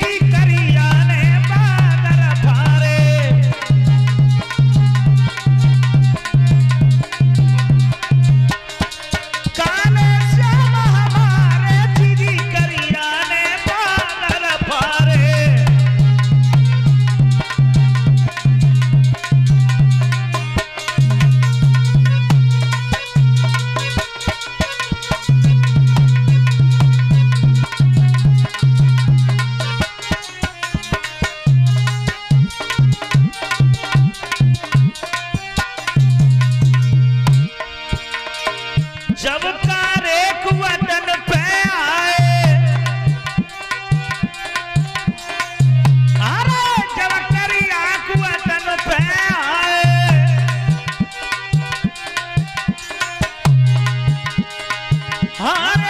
Baby जब कारे कुदन पे आए। अरे जब करिया पे आए। अरे